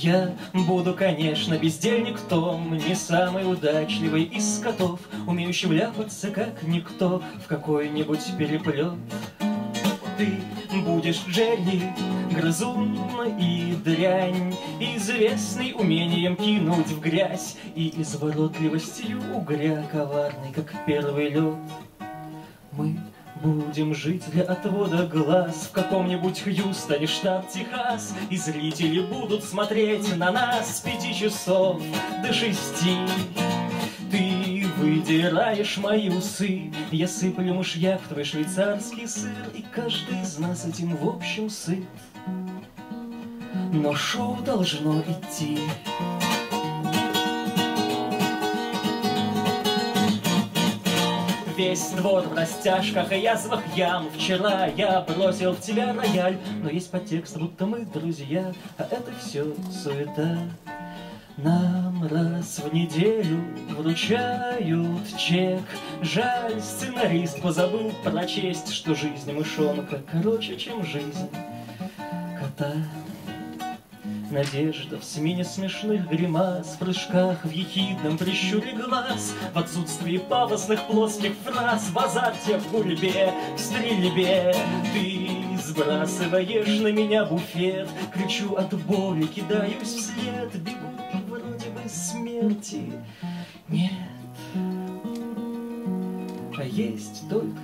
Я буду, конечно, бездельник Том, Не самый удачливый из котов, Умеющий вляпаться, как никто, В какой-нибудь переплет. Ты будешь Джерри, грызун и дрянь, Известный умением кинуть в грязь И изворотливостью угря коварный, как первый лед. Мы Будем жить для отвода глаз. В каком-нибудь Хьюстоне, штат Техас. И зрители будут смотреть на нас С пяти часов до шести. Ты выдираешь мои усы. Я сыплю мышьяк в твой швейцарский сыр. И каждый из нас этим в общем сыт. Но шоу должно идти Весь двор в растяжках и язвах ям. Вчера я бросил в тебя рояль Но есть подтекст, будто мы друзья А это все суета. Нам раз в неделю вручают чек. Жаль, сценарист позабыл прочесть Что жизнь мышонка короче, чем жизнь кота Надежда в смене смешных гримас, В прыжках, в ехидном прищуре глаз, В отсутствии пафосных плоских фраз, В азарте, в гульбе, в стрельбе. Ты сбрасываешь на меня буфет, Кричу от боли, кидаюсь вслед, Бегу вроде бы смерти нет. А есть только